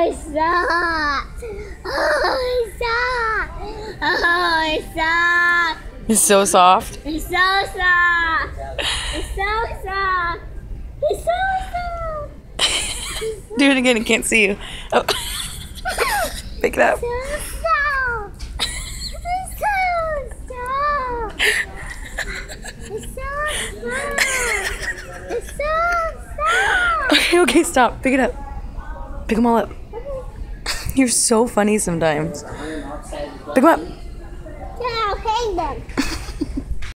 It's soft. Oh, it's soft. Oh, it's soft. It's so soft. It's so soft. It's so soft. It's so soft. Do it again. I can't see you. Oh. Pick it up. So soft. It's so soft. It's so soft. It's so soft. Okay, okay, stop. Pick it up. Pick them all up. You're so funny sometimes. Pick them up. Yeah, hang them.